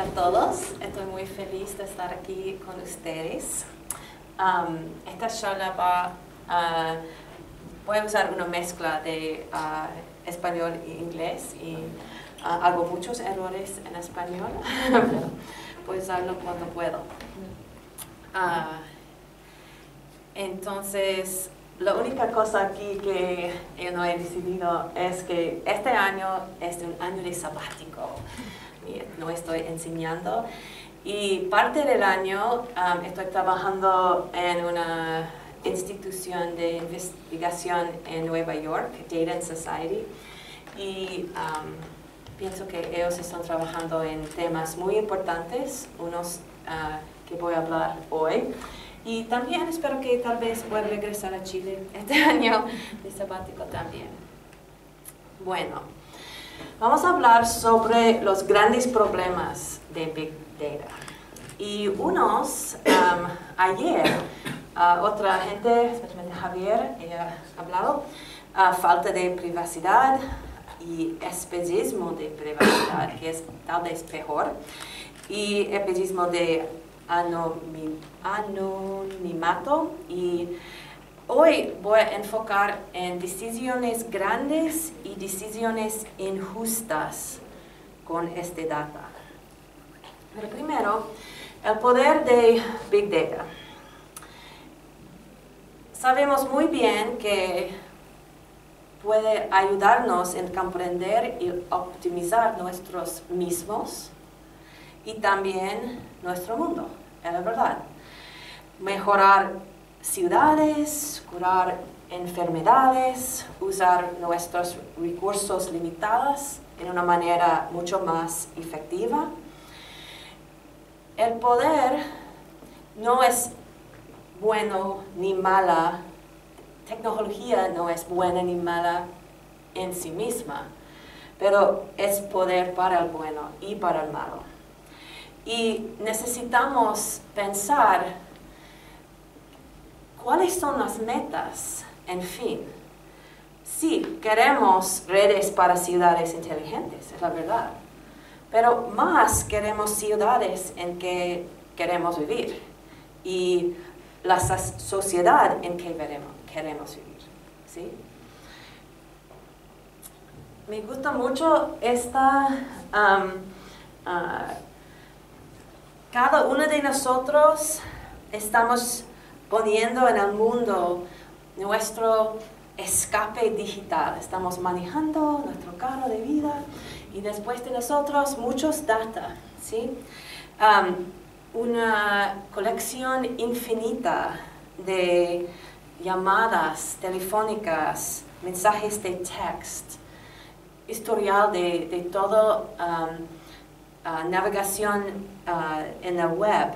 Hola a todos, estoy muy feliz de estar aquí con ustedes. Um, esta charla va a, voy a usar una mezcla de uh, español e inglés y uh, hago muchos errores en español, voy a usarlo cuando puedo. Uh, entonces, la única cosa aquí que yo no he decidido es que este año es un año de sabático. No estoy enseñando. Y parte del año um, estoy trabajando en una institución de investigación en Nueva York, Data and Society. Y um, pienso que ellos están trabajando en temas muy importantes, unos uh, que voy a hablar hoy. Y también espero que tal vez pueda regresar a Chile este año de sabático también. Bueno, vamos a hablar sobre los grandes problemas de Big Data. Y unos, um, ayer, uh, otra gente, especialmente Javier, ella ha hablado, uh, falta de privacidad y especismo de privacidad, que es tal vez peor, y especismo de anonimato y hoy voy a enfocar en decisiones grandes y decisiones injustas con este data. Pero primero, el poder de Big Data. Sabemos muy bien que puede ayudarnos en comprender y optimizar nuestros mismos y también nuestro mundo es la verdad. Mejorar ciudades, curar enfermedades, usar nuestros recursos limitados en una manera mucho más efectiva. El poder no es bueno ni mala, tecnología no es buena ni mala en sí misma, pero es poder para el bueno y para el malo. Y necesitamos pensar cuáles son las metas, en fin. Sí, queremos redes para ciudades inteligentes, es la verdad. Pero más queremos ciudades en que queremos vivir y la sociedad en que queremos vivir. ¿sí? Me gusta mucho esta um, uh, cada uno de nosotros estamos poniendo en el mundo nuestro escape digital. Estamos manejando nuestro carro de vida y después de nosotros muchos data, ¿sí? una colección infinita de llamadas telefónicas, mensajes de text, historial de, de todo Ah, navegación ah, en la web,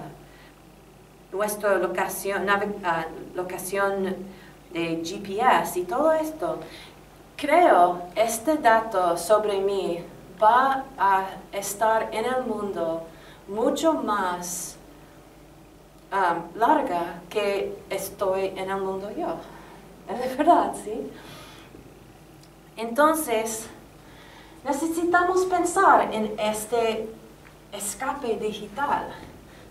nuestra locación, uh, locación de GPS y todo esto, creo este dato sobre mí va a estar en el mundo mucho más larga que estoy en el mundo yo. Es verdad, ¿sí? Entonces, necesitamos pensar en este escape digital.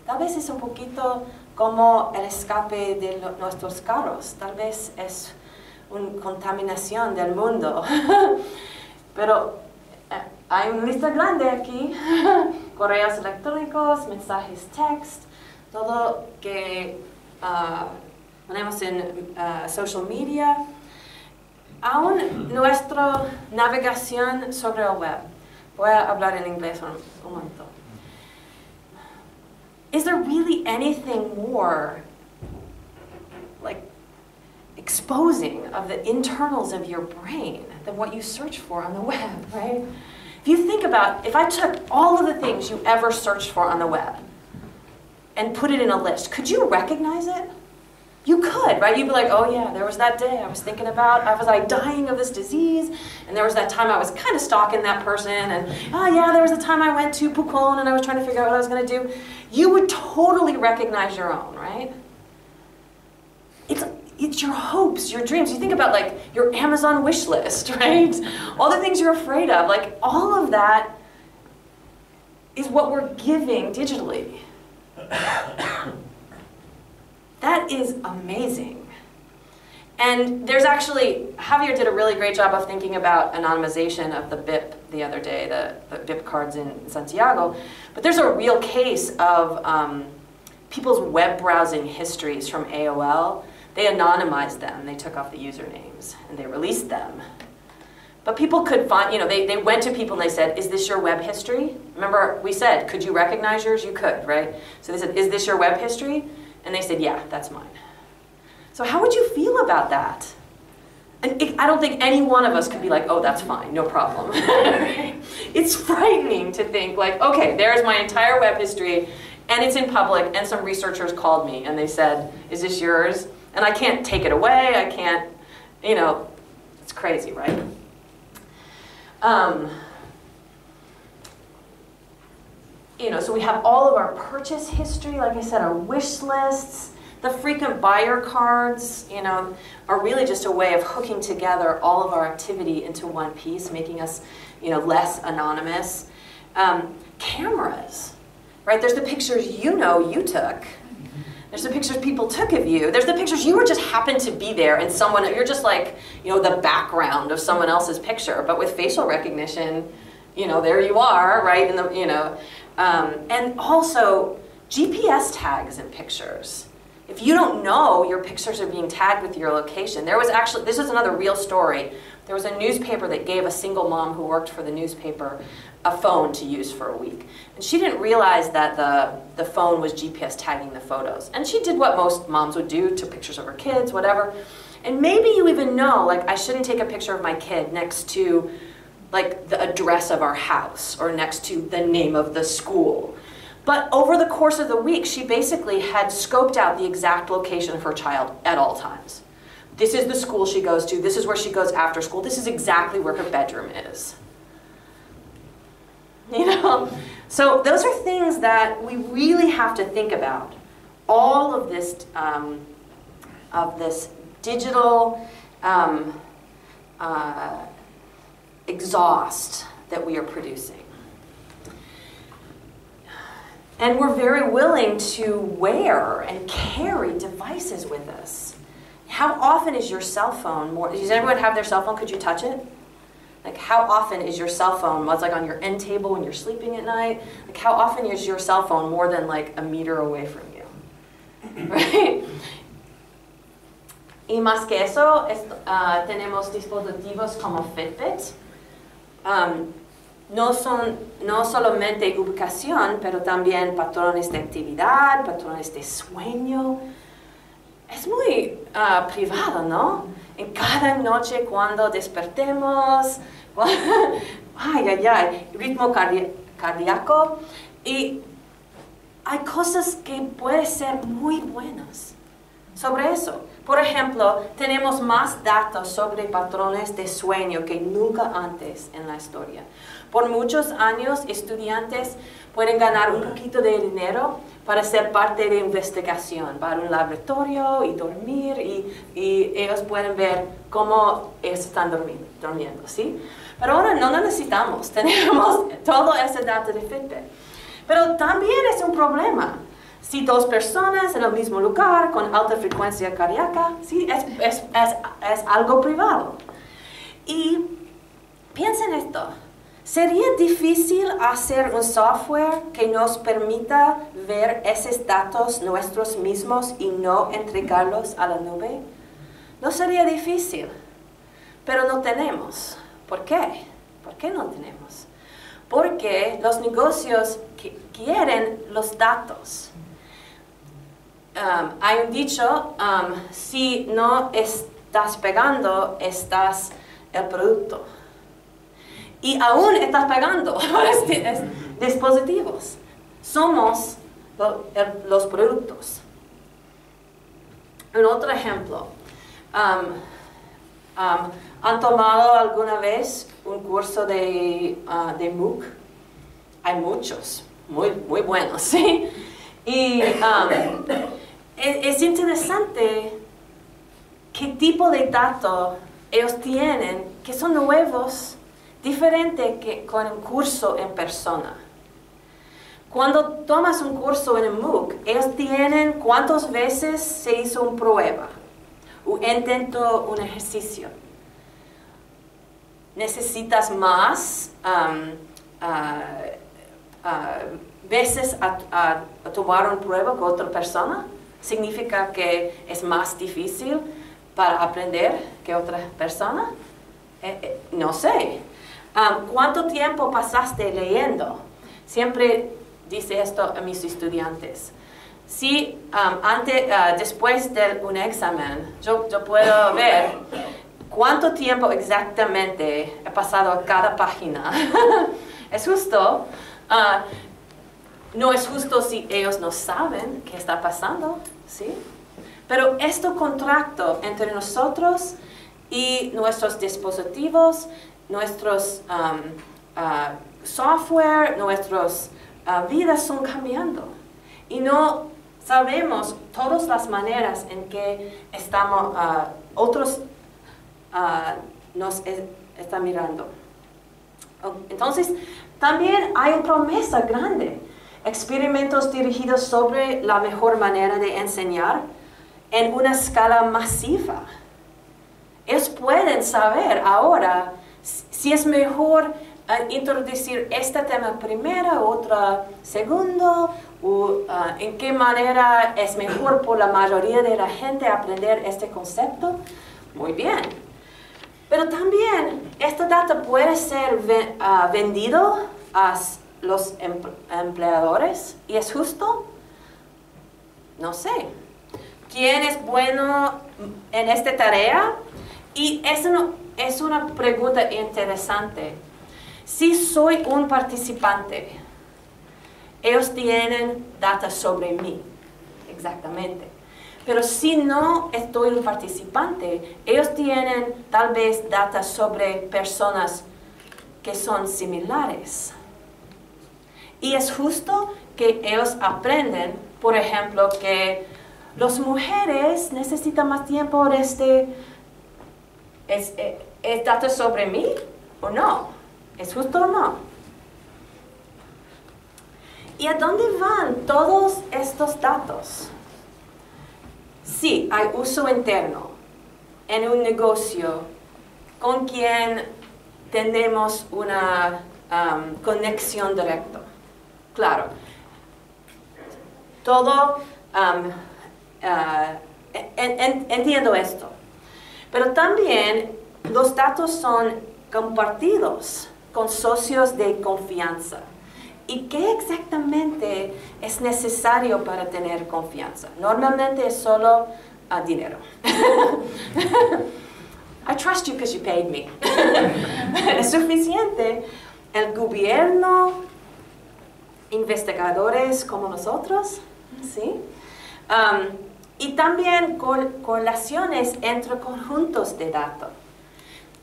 Tal vez es un poquito como el escape de nuestros carros, tal vez es una contaminación del mundo. Pero eh, hay una lista grande aquí, correos electrónicos, mensajes text, todo que uh, ponemos en uh, social media, aún nuestra navegación sobre el web. Voy a hablar en inglés un, un momento. Is there really anything more like exposing of the internals of your brain than what you search for on the web, right? If you think about, if I took all of the things you ever searched for on the web and put it in a list, could you recognize it? You could, right? You'd be like, oh yeah, there was that day I was thinking about, I was like dying of this disease, and there was that time I was kind of stalking that person, and oh yeah, there was a time I went to Pucón and I was trying to figure out what I was going to do. You would totally recognize your own, right? It's, it's your hopes, your dreams. You think about like your Amazon wish list, right? All the things you're afraid of, like all of that is what we're giving digitally. that is amazing. And there's actually, Javier did a really great job of thinking about anonymization of the BIP the other day, the, the BIP cards in Santiago. But there's a real case of um, people's web browsing histories from AOL. They anonymized them, they took off the usernames, and they released them. But people could find, you know, they, they went to people and they said, is this your web history? Remember, we said, could you recognize yours? You could, right? So they said, is this your web history? And they said, yeah, that's mine. So how would you feel about that? And it, I don't think any one of us could be like, oh, that's fine, no problem. it's frightening to think like, okay, there's my entire web history, and it's in public, and some researchers called me, and they said, is this yours? And I can't take it away, I can't, you know, it's crazy, right? Um, you know, so we have all of our purchase history, like I said, our wish lists, the frequent buyer cards, you know, are really just a way of hooking together all of our activity into one piece, making us, you know, less anonymous. Um, cameras, right? There's the pictures you know you took. There's the pictures people took of you. There's the pictures you were just happened to be there and someone, you're just like, you know, the background of someone else's picture. But with facial recognition, you know, there you are, right? In the, you know, um, and also GPS tags in pictures if you don't know your pictures are being tagged with your location, there was actually, this is another real story. There was a newspaper that gave a single mom who worked for the newspaper a phone to use for a week. And she didn't realize that the, the phone was GPS tagging the photos. And she did what most moms would do, took pictures of her kids, whatever. And maybe you even know, like, I shouldn't take a picture of my kid next to, like, the address of our house or next to the name of the school but over the course of the week, she basically had scoped out the exact location of her child at all times. This is the school she goes to. This is where she goes after school. This is exactly where her bedroom is. You know? So those are things that we really have to think about. All of this, um, of this digital um, uh, exhaust that we are producing. And we're very willing to wear and carry devices with us. How often is your cell phone more? Does everyone have their cell phone? Could you touch it? Like how often is your cell phone, what's like on your end table when you're sleeping at night? Like how often is your cell phone more than like a meter away from you? Right? Y más que eso, es, uh, tenemos dispositivos como Fitbit. No son no solamente ubicación, pero también patrones de actividad, patrones de sueño. Es muy uh, privado, ¿no? En cada noche cuando despertemos, ay, ay, ay, ritmo cardíaco. Y hay cosas que pueden ser muy buenas sobre eso. Por ejemplo, tenemos más datos sobre patrones de sueño que nunca antes en la historia. Por muchos años, estudiantes pueden ganar un poquito de dinero para ser parte de investigación, para un laboratorio y dormir, y, ellos pueden ver cómo están durmiendo, durmiendo, ¿sí? Pero ahora no lo necesitamos, tenemos todo ese dato de Fitbit. Pero también es un problema. Si dos personas en el mismo lugar con alta frecuencia cardíaca, ¿sí? es, es, es, es algo privado. Y piensen esto, ¿Sería difícil hacer un software que nos permita ver esos datos nuestros mismos y no entregarlos a la nube? No sería difícil, pero no tenemos. ¿Por qué? ¿Por qué no tenemos? Porque los negocios quieren los datos. Um, hay un dicho, um, si no estás pegando, estás el producto y aún estás estos dispositivos. Somos los productos. Un otro ejemplo. Um, um, ¿Han tomado alguna vez un curso de, uh, de MOOC? Hay muchos, muy, muy buenos, ¿sí? Y es, es interesante qué tipo de datos ellos tienen que son nuevos diferente que con un curso en persona. Cuando tomas un curso en el MOOC, ellos tienen cuántas veces se hizo una prueba o intentó un ejercicio. Necesitas más um, uh, uh, veces a, tomar una prueba con otra persona. Significa que es más difícil para aprender que otra persona. Eh, eh, no sé. Um, ¿Cuánto tiempo pasaste leyendo? Siempre dice esto a mis estudiantes. Si um, antes, uh, después de un examen, yo, yo, puedo ver cuánto tiempo exactamente he pasado a cada página. es justo. Uh, no es justo si ellos no saben qué está pasando, ¿sí? Pero este contrato entre nosotros y nuestros dispositivos, nuestros um, uh, software, nuestras uh, vidas son cambiando. Y no sabemos todas las maneras en que estamos, uh, otros nos están mirando. Entonces, también hay una promesa grande experimentos dirigidos sobre la mejor manera de enseñar en una escala masiva. Ellos pueden saber ahora si es mejor eh, introducir este tema primero, otra segundo, o eh, en qué manera es mejor por la mayoría de la gente aprender este concepto. Muy bien. Pero también esta data puede ser eh, vendido a los empleadores y es justo? No sé. ¿Quién es bueno en esta tarea? Y es una, es una pregunta interesante. Si soy un participante, ellos tienen datos sobre mí, exactamente. Pero si no estoy un participante, ellos tienen tal vez datos sobre personas que son similares. Y es justo que ellos aprenden, por ejemplo, que las mujeres necesitan más tiempo de este... ¿Es, eh, ¿Es dato sobre mí o no? ¿Es justo o no? ¿Y a dónde van todos estos datos? Sí, hay uso interno en un negocio con quien tenemos una um, conexión directa. Claro. Todo, um, uh, entiendo esto. Pero también los datos son compartidos con socios de confianza. ¿Y qué exactamente es necesario para tener confianza? Normalmente es solo uh, dinero. I trust you because you paid me. es suficiente. El gobierno investigadores como nosotros, ¿sí? Y también correlaciones entre conjuntos de datos.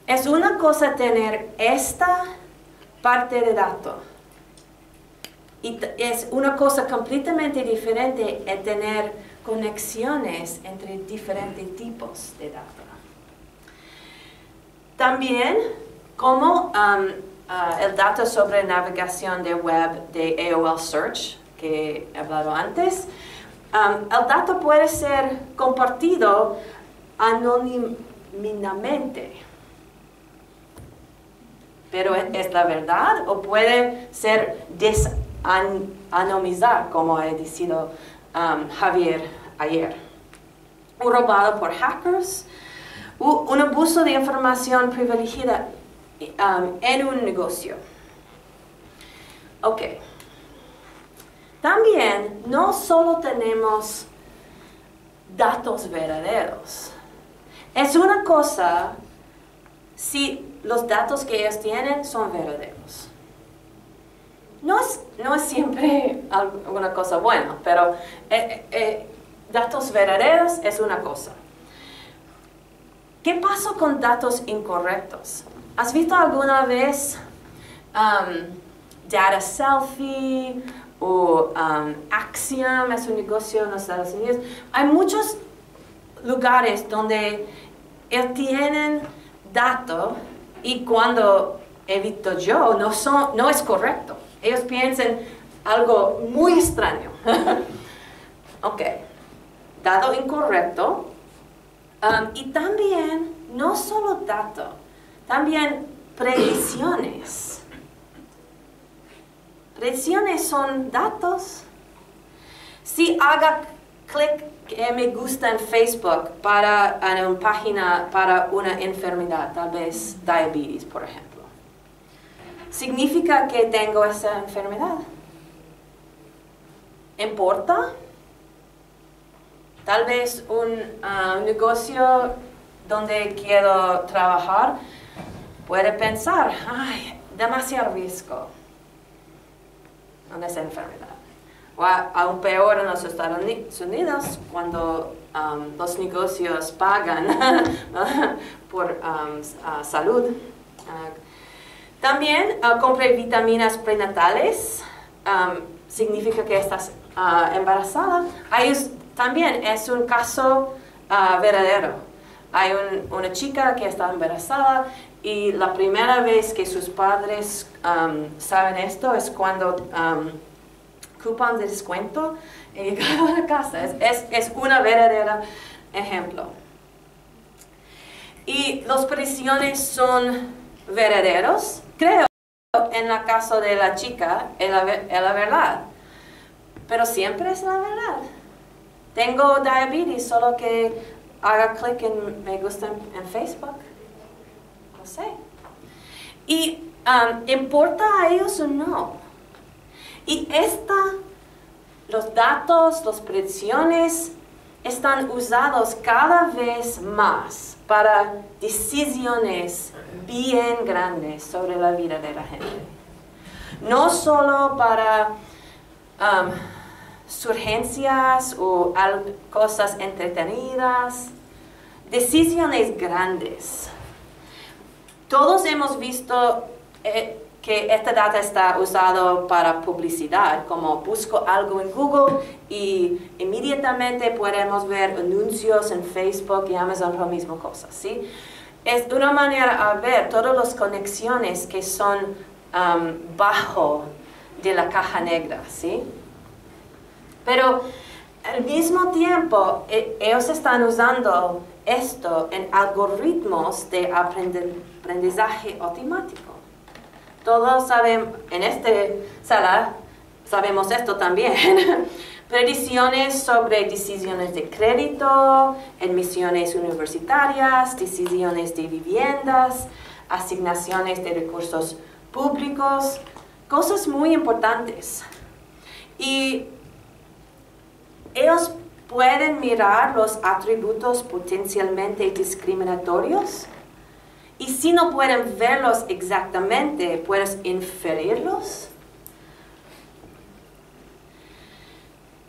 Es una cosa tener esta parte de datos y es una cosa completamente diferente tener conexiones entre diferentes tipos de datos. También, como Ah, el dato sobre navegación de web de AOL Search, que he hablado antes. Um, el dato puede ser compartido anónimamente. Pero ¿es la verdad o puede ser desanonimizar, como ha dicho um, Javier ayer? Un robado por hackers, un abuso de información privilegiada Um, en un negocio. Ok. También no solo tenemos datos verdaderos. Es una cosa si los datos que ellos tienen son verdaderos. No es, no es siempre alguna cosa buena, pero eh, eh, datos verdaderos es una cosa. ¿Qué pasa con datos incorrectos? ¿Has visto alguna vez um, Data Selfie o um, Axiom, es un negocio en los Estados Unidos? Hay muchos lugares donde tienen datos y cuando he visto yo, no, son, no es correcto. Ellos piensan, algo muy extraño. ok, dato incorrecto. Um, y también, no solo dato, también predicciones. Predicciones son datos. Si haga clic que me gusta en Facebook para una página para una enfermedad, tal vez diabetes, por ejemplo, ¿significa que tengo esa enfermedad? ¿Importa? Tal vez ah, un negocio donde quiero trabajar puede pensar, ay, demasiado riesgo con esa enfermedad. O aún peor en los Estados Unidos, cuando um, los negocios pagan por um, salud. Uh, también uh, vitaminas prenatales, um, significa que estás uh, embarazada. también es un caso verdadero. Hay una chica que está embarazada y la primera vez que sus padres saben esto es cuando cupón de descuento en cada casa. Es, es, una verdadera ejemplo. Y los presiones son verdaderos. Creo en la caso de la chica es la, la verdad. Pero siempre es la verdad. Tengo diabetes, solo que haga clic en me gusta en, Facebook. No sé. ¿Y um, importa a ellos o no? Y esta, los datos, las predicciones están usados cada vez más para decisiones bien grandes sobre la vida de la gente. No solo para um, surgencias o cosas entretenidas, decisiones grandes. Todos hemos visto eh, que esta data está usada para publicidad, como busco algo en Google y inmediatamente podemos ver anuncios en Facebook y Amazon, lo mismo cosas, ¿sí? Es una manera de ver todas las conexiones que son um, bajo de la caja negra, ¿sí? Pero al mismo tiempo, e, ellos están usando esto en algoritmos de aprendizaje automático. Todos saben, en esta sala sabemos esto también. Predicciones sobre decisiones de crédito, admisiones universitarias, decisiones de viviendas, asignaciones de recursos públicos, cosas muy importantes. Y ellos pueden mirar los atributos potencialmente discriminatorios y si no pueden verlos exactamente, puedes inferirlos.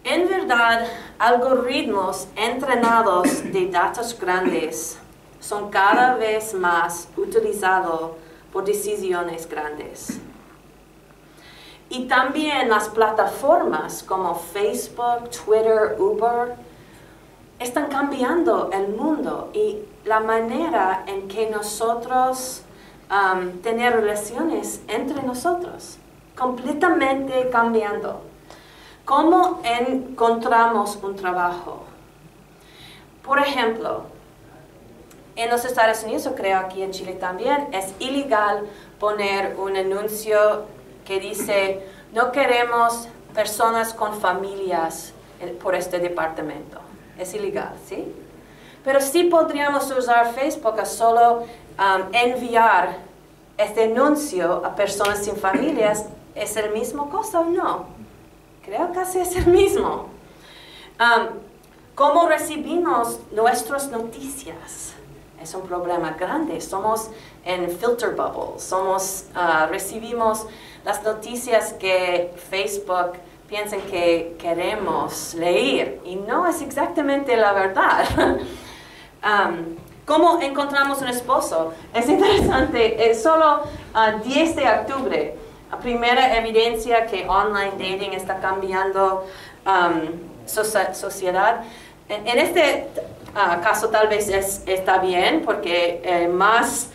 En verdad, algoritmos entrenados de datos grandes son cada vez más utilizados por decisiones grandes. Y también las plataformas como Facebook, Twitter, Uber, están cambiando el mundo y la manera en que nosotros um, tener relaciones entre nosotros, completamente cambiando. ¿Cómo encontramos un trabajo? Por ejemplo, en los Estados Unidos, o creo aquí en Chile también, es ilegal poner un anuncio que dice, no queremos personas con familias eh, por este departamento es ilegal, ¿sí? Pero sí podríamos usar Facebook a solo um, enviar este anuncio a personas sin familias. ¿Es el mismo cosa o no? Creo que sí es el mismo. Um, ¿Cómo recibimos nuestras noticias? Es un problema grande. Somos en filter bubble. Somos, uh, recibimos las noticias que Facebook piensan que queremos leer y no es exactamente la verdad. Um, ¿Cómo encontramos un esposo? Es interesante, es solo uh, 10 de octubre, la primera evidencia que online dating está cambiando um, sociedad. En, este uh, caso tal vez está bien porque hay más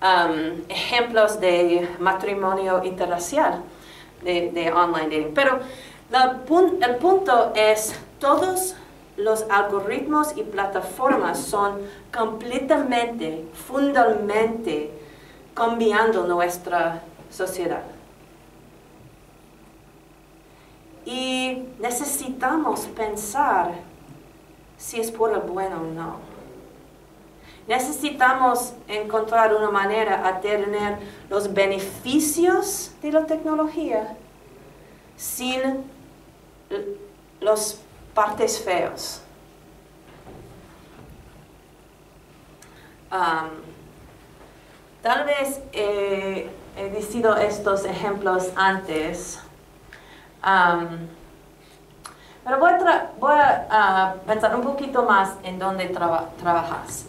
um, ejemplos de matrimonio interracial. de, de online dating. Pero la el punto es, todos los algoritmos y plataformas son completamente, fundamentalmente cambiando nuestra sociedad. Y necesitamos pensar si es por el bueno o no. Necesitamos encontrar una manera a tener los beneficios de la tecnología sin los partes feos. Am, tal vez eh, he decidido estos ejemplos antes, am, pero voy a, voy a ah, pensar un poquito más en dónde traba- trabajas.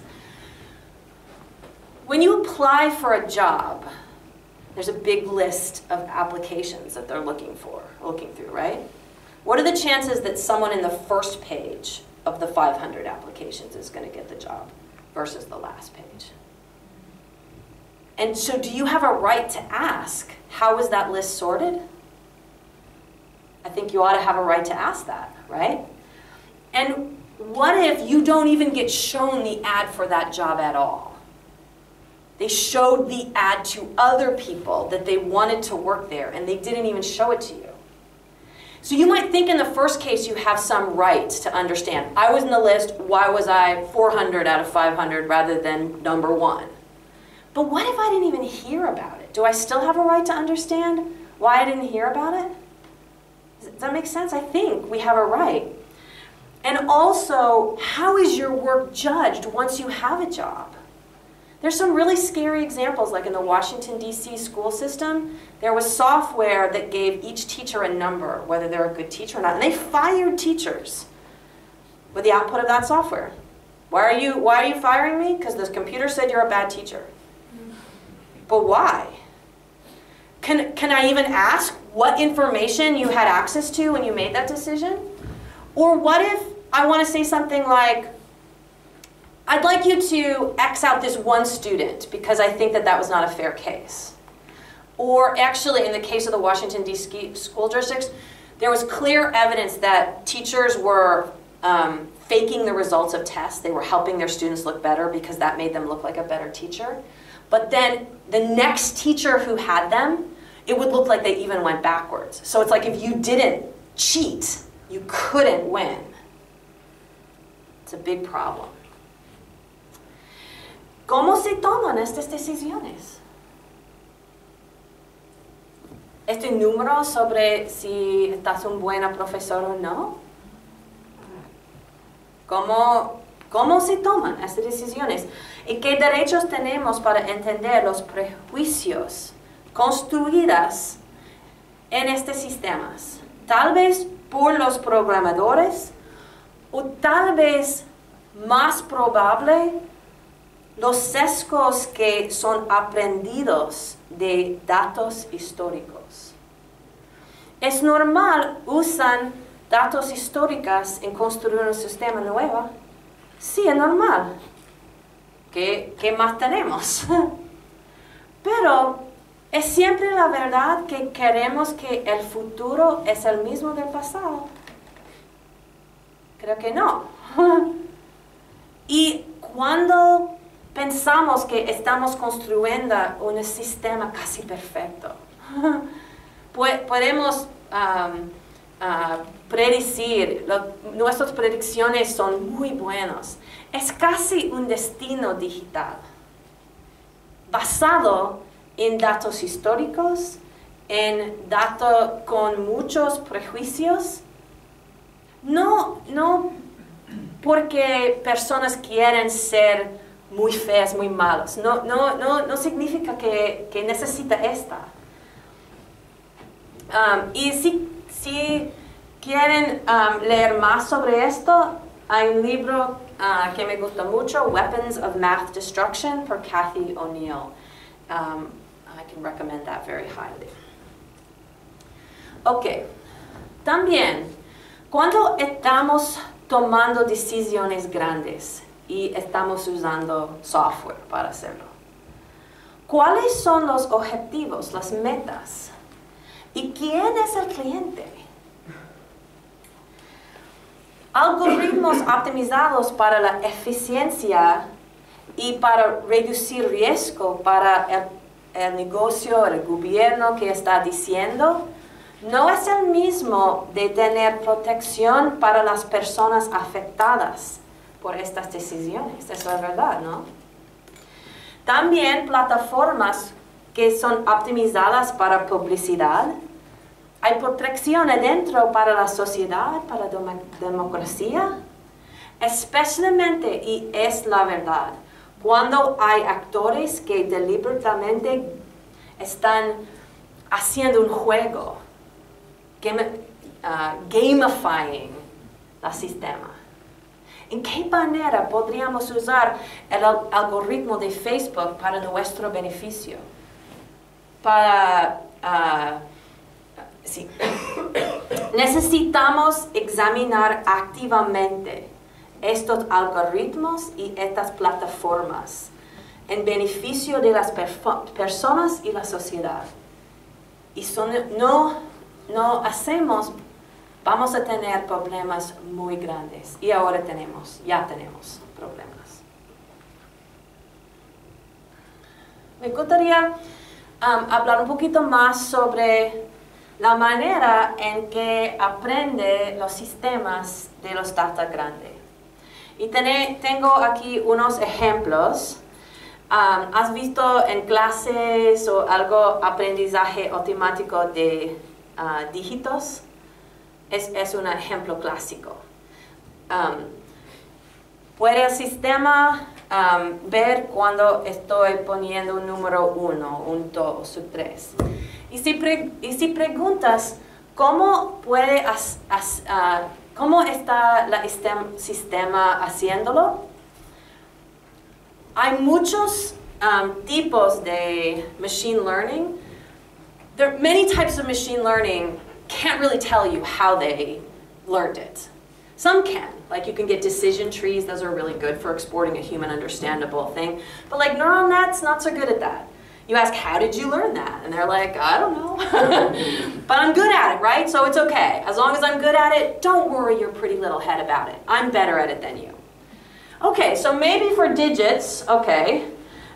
When you apply for a job, there's a big list of applications that they're looking for, looking through, right? What are the chances that someone in the first page of the 500 applications is going to get the job versus the last page? And so, do you have a right to ask, how is that list sorted? I think you ought to have a right to ask that, right? And what if you don't even get shown the ad for that job at all? They showed the ad to other people that they wanted to work there, and they didn't even show it to you. So you might think in the first case you have some right to understand. I was in the list, why was I 400 out of 500 rather than number one? But what if I didn't even hear about it? Do I still have a right to understand why I didn't hear about it? Does that make sense? I think we have a right. And also, how is your work judged once you have a job? There's some really scary examples, like in the Washington, D.C. school system. There was software that gave each teacher a number, whether they're a good teacher or not. And they fired teachers with the output of that software. Why are you, why are you firing me? Because the computer said you're a bad teacher. But why? Can, can I even ask what information you had access to when you made that decision? Or what if I want to say something like, I'd like you to X out this one student because I think that that was not a fair case. Or actually, in the case of the Washington, D.C. school districts, there was clear evidence that teachers were um, faking the results of tests. They were helping their students look better because that made them look like a better teacher. But then the next teacher who had them, it would look like they even went backwards. So it's like if you didn't cheat, you couldn't win. It's a big problem. ¿Cómo se toman estas decisiones? ¿Este número sobre si estás un buen profesor o no? ¿Cómo, ¿Cómo se toman estas decisiones? ¿Y qué derechos tenemos para entender los prejuicios construidos en estos sistemas? Tal vez por los programadores o tal vez más probable los sesgos que son aprendidos de datos históricos. Es normal usan datos históricos en construir un sistema nuevo. Sí, es normal. ¿Qué, qué más tenemos? Pero es siempre la verdad que queremos que el futuro es el mismo del pasado. Creo que no. y cuando pensamos que estamos construyendo un sistema casi perfecto. Podemos um, ah, predecir, lo- nuestras predicciones son muy buenas. Es casi un destino digital, basado en datos históricos, en datos con muchos prejuicios. No, no porque personas quieren ser muy feas, muy malas. No, no, no, no significa que, que necesita esta. Um, y si, si quieren um, leer más sobre esto, hay un libro uh, que me gusta mucho, Weapons of Math Destruction, por Kathy O'Neill. Um, I can recommend that very highly. Ok, también, cuando estamos tomando decisiones grandes y estamos usando software para hacerlo, ¿cuáles son los objetivos, las metas? ¿Y quién es el cliente? Algoritmos optimizados para la eficiencia y para reducir riesgo para el, el negocio, el gobierno que está diciendo, no es el mismo de tener protección para las personas afectadas por estas decisiones. Eso es verdad, ¿no? También plataformas que son optimizadas para publicidad. Hay protección adentro para la sociedad, para la democracia. Especialmente, y es la verdad, cuando hay actores que deliberadamente están haciendo un juego, uh, gamifying el sistema. ¿En qué manera podríamos usar el algoritmo de Facebook para nuestro beneficio? Para, uh, sí. Necesitamos examinar activamente estos algoritmos y estas plataformas en beneficio de las personas y la sociedad. Y son, no, no hacemos, vamos a tener problemas muy grandes. Y ahora tenemos, ya tenemos problemas. Me gustaría um, hablar un poquito más sobre la manera en que aprende los sistemas de los data grandes. Y tengo aquí unos ejemplos. Um, ¿Has visto en clases o algo aprendizaje automático de uh, dígitos? Es, es, un ejemplo clásico. Um, ¿Puede el sistema um, ver cuando estoy poniendo un número 1, un 2 un 3? Y si, y si preguntas, ¿cómo puede uh, ¿Cómo está el sistema haciéndolo? Hay muchos um, tipos de machine learning. There are many types of machine learning can't really tell you how they learned it. Some can, like you can get decision trees, those are really good for exporting a human understandable thing. But like neural nets, not so good at that. You ask, how did you learn that? And they're like, I don't know. but I'm good at it, right? So it's okay. As long as I'm good at it, don't worry your pretty little head about it. I'm better at it than you. Okay, so maybe for digits, okay,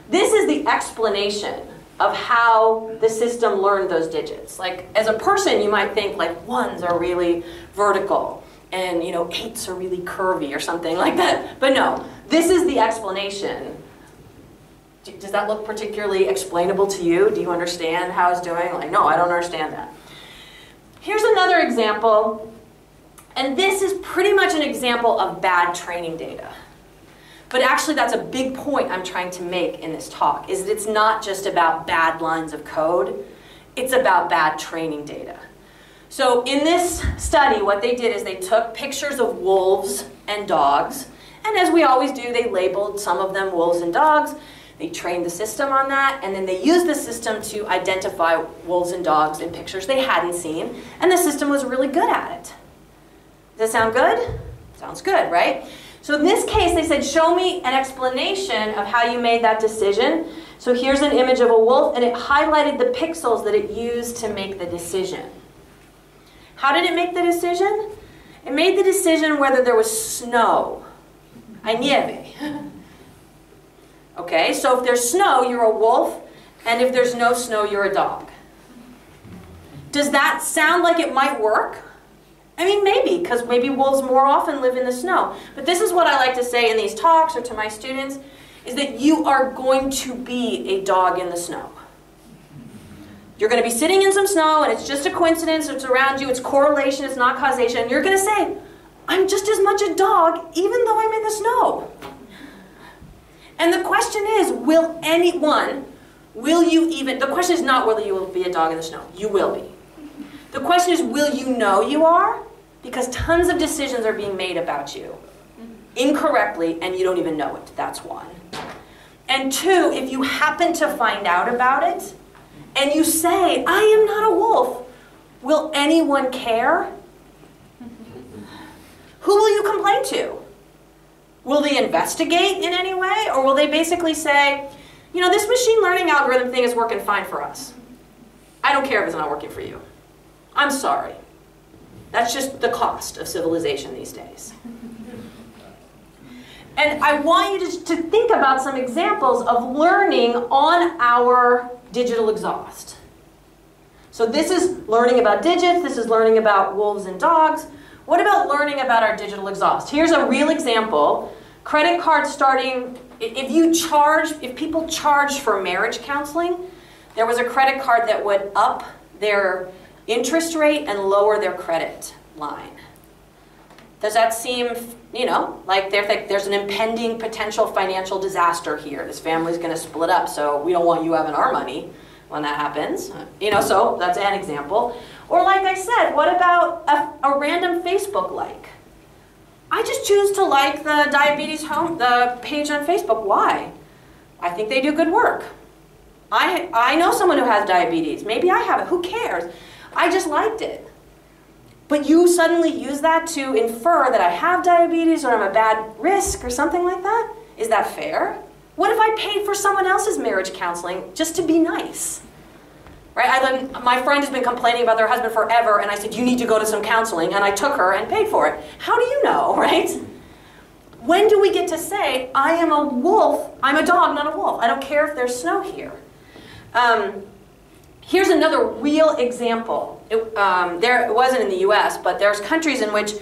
this is the explanation of how the system learned those digits. Like, as a person, you might think like ones are really vertical and, you know, eights are really curvy or something like that. But no, this is the explanation does that look particularly explainable to you? Do you understand how it's doing? Like, no, I don't understand that. Here's another example, and this is pretty much an example of bad training data. But actually that's a big point I'm trying to make in this talk, is that it's not just about bad lines of code, it's about bad training data. So in this study, what they did is they took pictures of wolves and dogs, and as we always do, they labeled some of them wolves and dogs, they trained the system on that, and then they used the system to identify wolves and dogs in pictures they hadn't seen, and the system was really good at it. Does that sound good? Sounds good, right? So in this case, they said, show me an explanation of how you made that decision. So here's an image of a wolf, and it highlighted the pixels that it used to make the decision. How did it make the decision? It made the decision whether there was snow. Hay nieve. Okay, so if there's snow, you're a wolf, and if there's no snow, you're a dog. Does that sound like it might work? I mean, maybe, because maybe wolves more often live in the snow. But this is what I like to say in these talks or to my students, is that you are going to be a dog in the snow. You're going to be sitting in some snow, and it's just a coincidence, it's around you, it's correlation, it's not causation, and you're going to say, I'm just as much a dog, even though I'm in the snow. And the question is, will anyone, will you even, the question is not whether you will be a dog in the snow. You will be. The question is, will you know you are? Because tons of decisions are being made about you incorrectly and you don't even know it. That's one. And two, if you happen to find out about it and you say, I am not a wolf, will anyone care? Who will you complain to? Will they investigate in any way? Or will they basically say, you know, this machine learning algorithm thing is working fine for us. I don't care if it's not working for you. I'm sorry. That's just the cost of civilization these days. And I want you to, to think about some examples of learning on our digital exhaust. So this is learning about digits, this is learning about wolves and dogs. What about learning about our digital exhaust? Here's a real example. Credit card starting, if you charge, if people charge for marriage counseling, there was a credit card that would up their interest rate and lower their credit line. Does that seem, you know, like there's an impending potential financial disaster here? This family's going to split up, so we don't want you having our money when that happens. You know, so that's an example. Or like I said, what about a, a random Facebook like? I just choose to like the diabetes home, the page on Facebook. Why? I think they do good work. I, I know someone who has diabetes. Maybe I have it. Who cares? I just liked it. But you suddenly use that to infer that I have diabetes or I'm a bad risk or something like that? Is that fair? What if I paid for someone else's marriage counseling just to be nice? Right? I then, my friend has been complaining about their husband forever, and I said, You need to go to some counseling, and I took her and paid for it. How do you know, right? When do we get to say, I am a wolf, I'm a dog, not a wolf? I don't care if there's snow here. Um, here's another real example. It, um, there, it wasn't in the US, but there's countries in which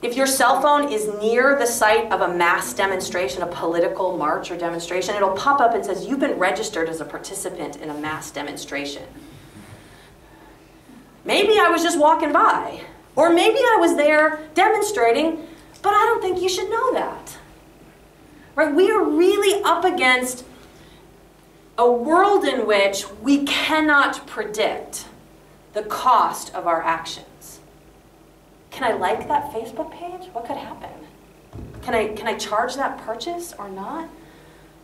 if your cell phone is near the site of a mass demonstration, a political march or demonstration, it'll pop up and says, you've been registered as a participant in a mass demonstration. Maybe I was just walking by, or maybe I was there demonstrating, but I don't think you should know that. Right? We are really up against a world in which we cannot predict the cost of our actions. Can I like that Facebook page? What could happen? Can I, can I charge that purchase or not?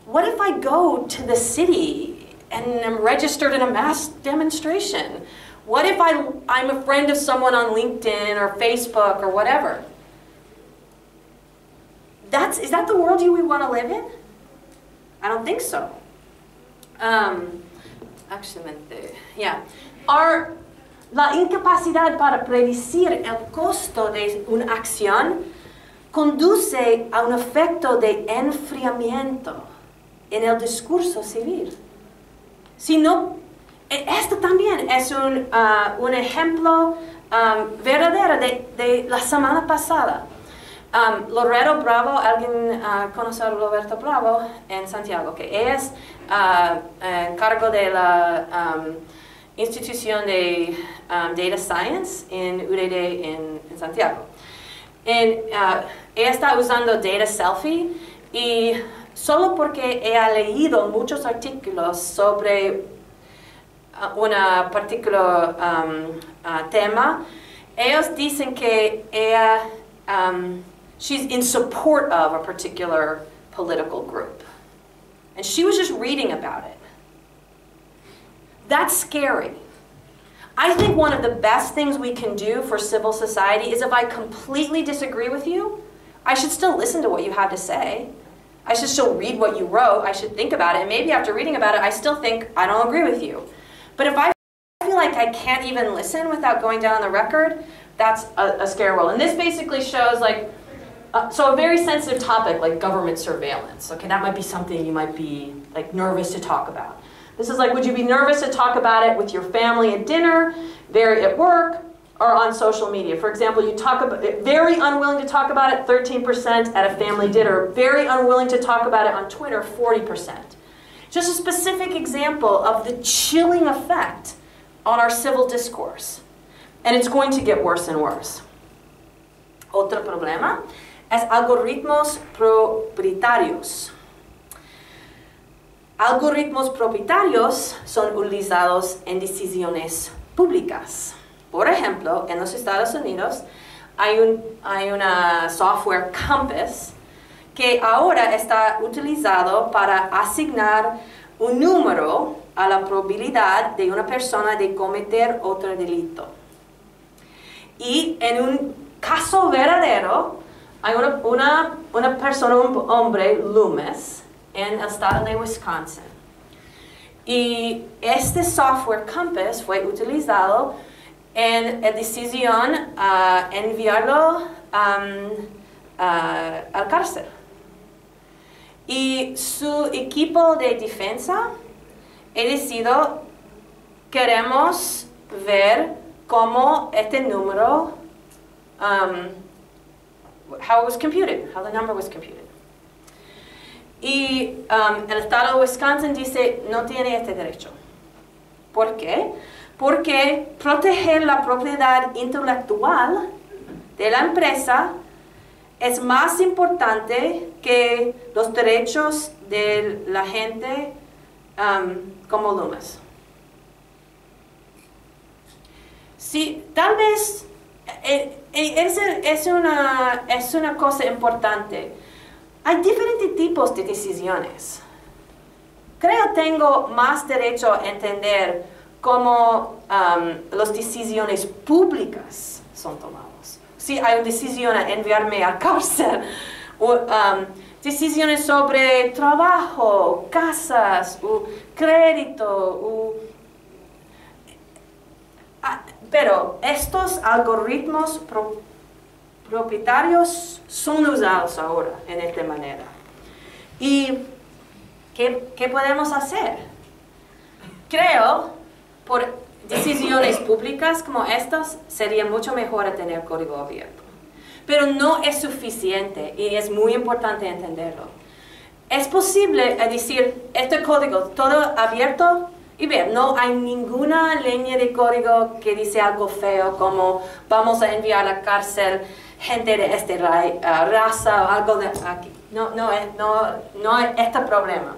What if I go to the city and am registered in a mass demonstration? What if I, I'm a friend of someone on LinkedIn or Facebook or whatever? That's, is that the world you we want to live in? I don't think so. Um, actually, yeah. Our, La incapacidad para predecir el costo de una acción conduce a un efecto de enfriamiento en el discurso civil. Si no, e, esto también es un, uh, un ejemplo um, verdadero de, de, la semana pasada. Um, Loreto Bravo, ¿alguien uh, conoce a Roberto Bravo en Santiago? Que es uh, cargo de la... Um, institución de um, Data Science en UDD en, Santiago. En, uh, ella está usando Data Selfie y solo porque ha leído muchos artículos sobre uh, un particular um, uh, tema, ellos dicen que ella, um, she's in support of a particular political group. And she was just reading about it. That's scary. I think one of the best things we can do for civil society is if I completely disagree with you, I should still listen to what you have to say. I should still read what you wrote. I should think about it. And maybe after reading about it, I still think I don't agree with you. But if I feel like I can't even listen without going down on the record, that's a, a scare world. And this basically shows like, uh, so a very sensitive topic like government surveillance. Okay, that might be something you might be like nervous to talk about. This is like, would you be nervous to talk about it with your family at dinner, very at work, or on social media? For example, you talk about very unwilling to talk about it, 13% at a family dinner. Very unwilling to talk about it on Twitter, 40%. Just a specific example of the chilling effect on our civil discourse. And it's going to get worse and worse. Otro problema es algoritmos propietarios. Algoritmos propietarios son utilizados en decisiones públicas. Por ejemplo, en los Estados Unidos hay, un, hay una software Compass que ahora está utilizado para asignar un número a la probabilidad de una persona de cometer otro delito. Y en un caso verdadero, hay una, una, una persona, un hombre, Loomis, en el estado de Wisconsin. Y este software Compass fue utilizado en la decisión a enviarlo um, al cárcel. Y su equipo de defensa ha decidido, queremos ver cómo este número, how it was computed, how the number was computed. Y um, el estado de Wisconsin dice, no tiene este derecho. ¿Por qué? Porque proteger la propiedad intelectual de la empresa es más importante que los derechos de la gente um, como Loomis. Sí, tal vez eh, eh, es, es una, es una cosa importante. Hay diferentes tipos de decisiones. Creo tengo más derecho a entender cómo um, las decisiones públicas son tomadas. Si hay una decisión a enviarme a cárcel, o um, decisiones sobre trabajo, casas, o crédito, o Ah, pero estos algoritmos pro- propietarios son usados ahora en esta manera. ¿Y qué, qué podemos hacer? Creo, por decisiones públicas como estas, sería mucho mejor tener código abierto. Pero no es suficiente y es muy importante entenderlo. Es posible decir, este código todo abierto y ver, no hay ninguna línea de código que dice algo feo como vamos a enviar a la cárcel gente de esta ah, raza o algo de aquí. No, no, no, no hay este problema.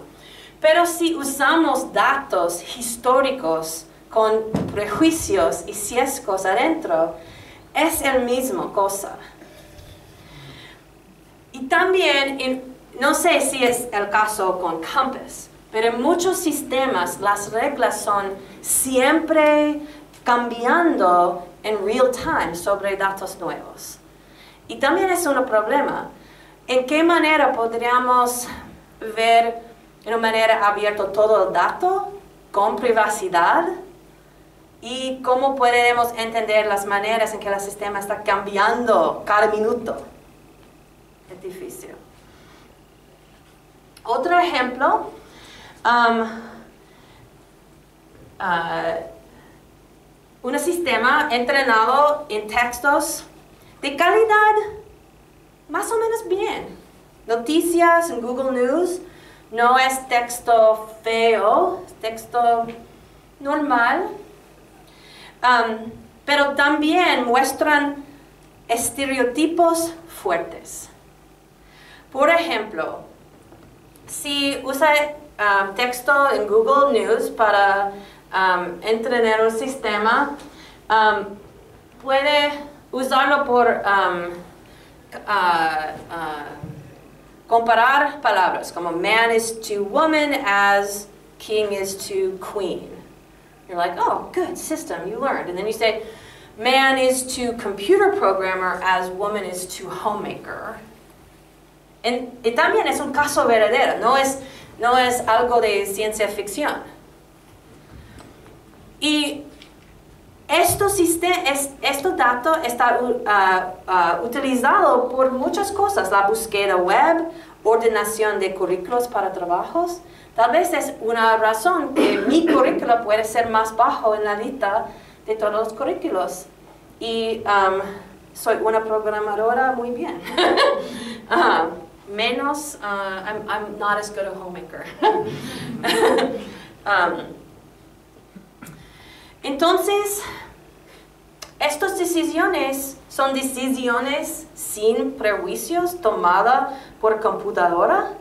Pero si usamos datos históricos con prejuicios y sesgos adentro, es el mismo cosa. Y también, no sé si es el caso con Compass, pero en muchos sistemas las reglas son siempre cambiando en real time sobre datos nuevos. Y también es un problema. ¿En qué manera podríamos ver de una manera abierta todo el dato con privacidad? ¿Y cómo podemos entender las maneras en que el sistema está cambiando cada minuto? Es difícil. Otro ejemplo, um, ah, un sistema entrenado en textos de calidad más o menos bien. Noticias en Google News no es texto feo, es texto normal, Um, pero también muestran estereotipos fuertes. Por ejemplo, si usa um, texto en Google News para um, entrenar un sistema, um, puede usarlo por um, ah, ah, comparar palabras como man is to woman as king is to queen. You're like, oh, good system, you learned. And then you say, man is to computer programmer as woman is to homemaker. En- y también es un caso verdadero, no es, no es algo de ciencia ficción. Y estos siste- es- este dato está u- ah, ah, utilizado por muchas cosas, la búsqueda web, ordenación de currículos para trabajos. Tal vez es una razón que mi currículo puede ser más bajo en la lista de todos los currículos. Y um, soy una programadora muy bien. menos, ah, I'm, I'm not as good a homemaker. Um, entonces, estas decisiones son decisiones sin prejuicios tomadas por computadora.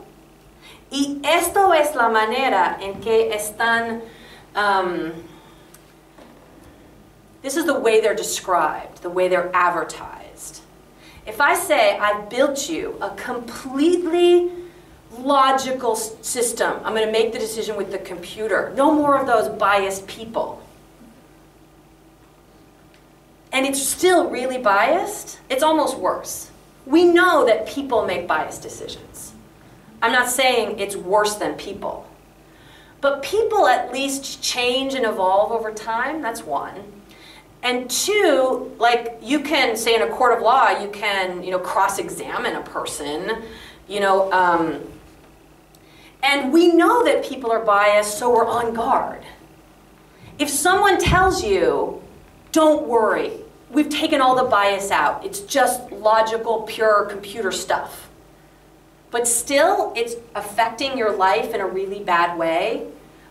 Y esto es la manera en que están, um, this is the way they're described, the way they're advertised. If I say I built you a completely logical system, I'm going to make the decision with the computer. No more of those biased people. And it's still really biased, it's almost worse. We know that people make biased decisions. I'm not saying it's worse than people. But people at least change and evolve over time, that's one. And two, like you can say in a court of law, you can you know cross-examine a person, you know, um, and we know that people are biased, so we're on guard. If someone tells you, "Don't worry, we've taken all the bias out. It's just logical, pure computer stuff," but still, it's affecting your life in a really bad way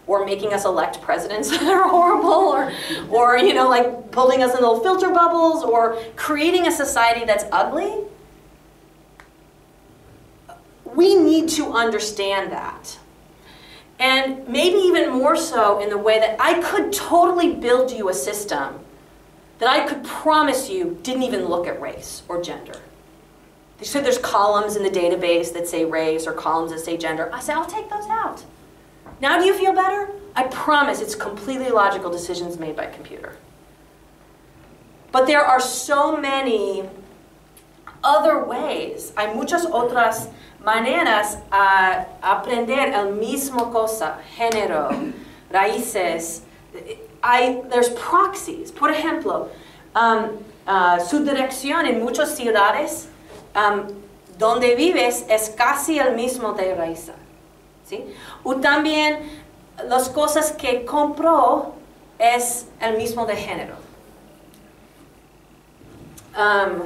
or making us elect presidents that are horrible, or, or you know, like pulling us in little filter bubbles, or creating a society that's ugly. We need to understand that. And maybe even more so in the way that I could totally build you a system that I could promise you didn't even look at race or gender. So there's columns in the database that say race or columns that say gender. I say, I'll take those out. Now do you feel better? I promise it's completely logical decisions made by computer. But there are so many other ways, hay muchas otras maneras a aprender el mismo cosa, género, raíces. There's proxies. Por ejemplo, um, uh, su dirección en muchas ciudades um, donde vives es casi el mismo de raíz. ¿Sí? O también las cosas que compró es el mismo de género. Um,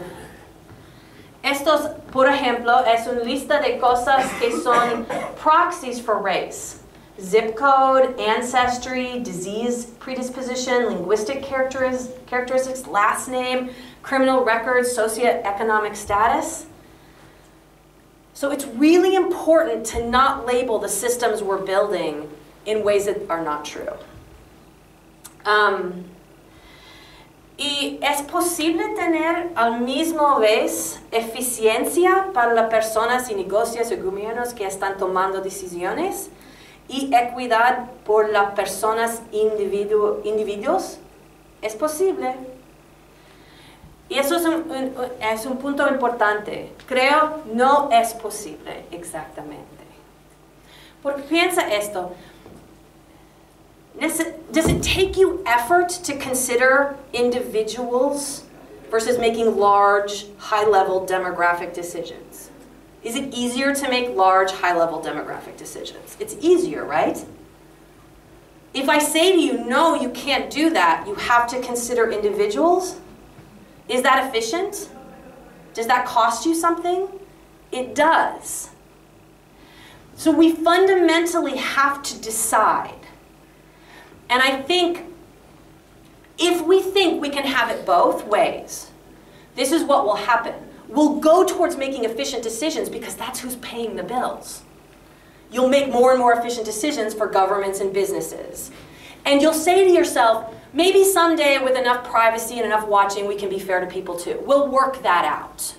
estos, por ejemplo, es una lista de cosas que son proxies for race. Zip code, ancestry, disease predisposition, linguistic characteristics, last name, criminal records, socioeconomic status. So it's really important to not label the systems we're building in ways that are not true. Um, y es posible tener al mismo vez eficiencia para las personas y negocios y gobiernos que están tomando decisiones y equidad por las personas individu individuos. Es posible. Y eso es un, es un punto importante. Creo no es posible exactamente. Porque piensa esto. Does it take you effort to consider individuals versus making large, high-level demographic decisions? Is it easier to make large, high-level demographic decisions? It's easier, right? If I say to you, no, you can't do that, you have to consider individuals, is that efficient? Does that cost you something? It does. So we fundamentally have to decide. And I think if we think we can have it both ways, this is what will happen. We'll go towards making efficient decisions because that's who's paying the bills. You'll make more and more efficient decisions for governments and businesses. And you'll say to yourself, Maybe someday with enough privacy and enough watching, we can be fair to people too. We'll work that out.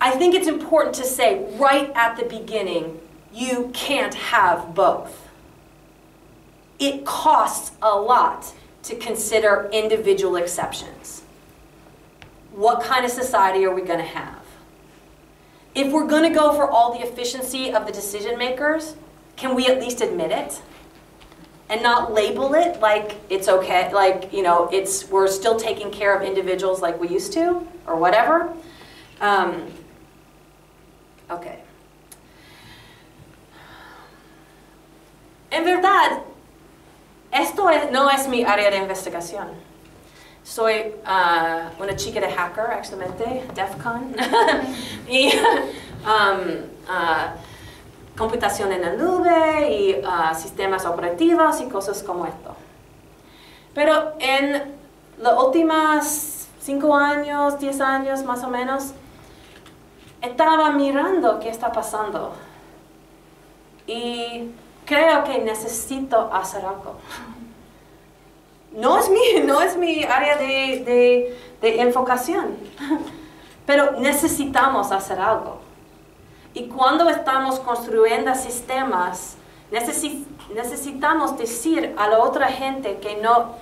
I think it's important to say right at the beginning, you can't have both. It costs a lot to consider individual exceptions. What kind of society are we going to have? If we're going to go for all the efficiency of the decision makers, can we at least admit it? And not label it like it's okay, like, you know, it's, we're still taking care of individuals like we used to, or whatever. Um, okay. En verdad, esto es, no es mi área de investigación. Soy uh, una chica de hacker, actualmente, DEF CON. y um, uh, computación en la nube y uh, sistemas operativos y cosas como esto. Pero en los últimos cinco años, diez años más o menos, estaba mirando qué está pasando y creo que necesito hacer algo. No es mi, no es mi área de, de, de enfocación, pero necesitamos hacer algo. Y cuando estamos construyendo sistemas, necesitamos decir a la otra gente que no,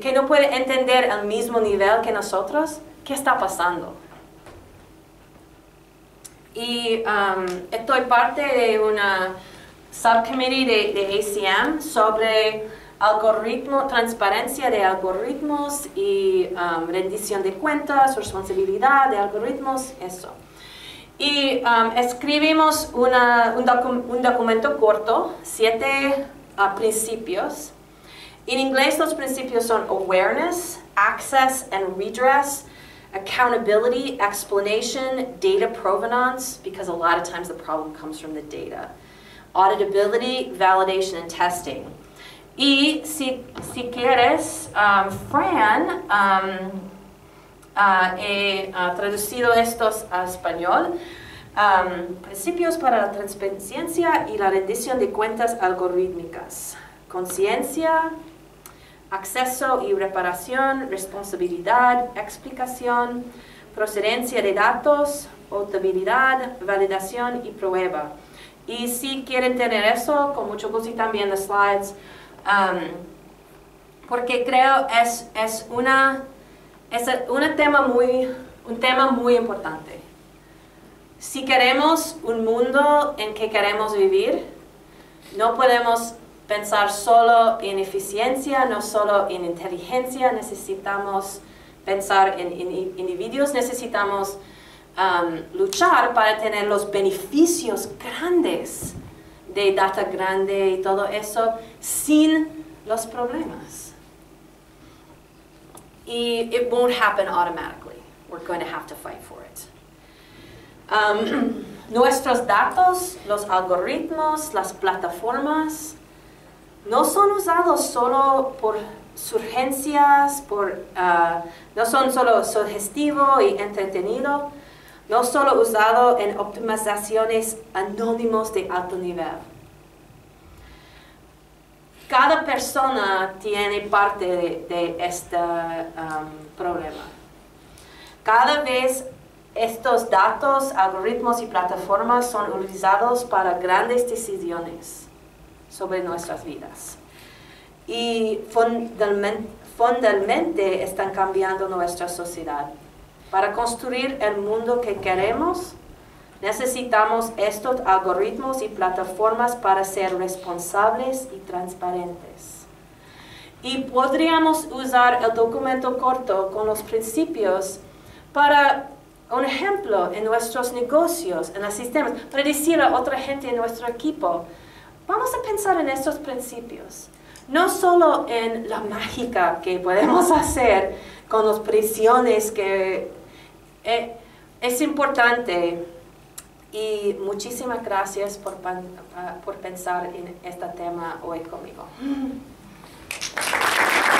que no puede entender al mismo nivel que nosotros qué está pasando. Y um, estoy parte de una subcommittee de, de ACM sobre algoritmo, transparencia de algoritmos y um, rendición de cuentas, responsabilidad de algoritmos, eso. Y um, escribimos una, un, documento corto, siete uh, principios. En inglés los principios son awareness, access and redress, accountability, explanation, data provenance, because a lot of times the problem comes from the data, auditability, validation, and testing. Y si, si quieres, um, Fran um, uh, he uh, traducido estos a español. Um, principios para la transparencia y la rendición de cuentas algorítmicas. Conciencia, acceso y reparación, responsabilidad, explicación, procedencia de datos, auditabilidad, validación y prueba. Y si quieren tener eso, con mucho gusto también los slides, um, porque creo es, es, una, es un, tema muy, un tema muy importante. Si queremos un mundo en que queremos vivir, no podemos pensar solo en eficiencia, no solo en inteligencia, necesitamos pensar en, individuos, necesitamos um, luchar para tener los beneficios grandes de data grande y todo eso sin los problemas. Y it won't happen automatically. We're going to have to fight for it. Um, nuestros datos, los algoritmos, las plataformas, no son usados solo por surgencias, por, uh, no son solo sugestivo y entretenido, no solo usado en optimizaciones anónimos de alto nivel. Cada persona tiene parte de, este um, problema. Cada vez estos datos, algoritmos y plataformas son utilizados para grandes decisiones sobre nuestras vidas. Y fundamentalmente están cambiando nuestra sociedad. Para construir el mundo que queremos, necesitamos estos algoritmos y plataformas para ser responsables y transparentes. Y podríamos usar el documento corto con los principios para un ejemplo en nuestros negocios, en los sistemas, para decir a otra gente en nuestro equipo, vamos a pensar en estos principios. No solo en la mágica que podemos hacer con las prisiones que eh, es importante y muchísimas gracias por, ah, por pensar en este tema hoy conmigo.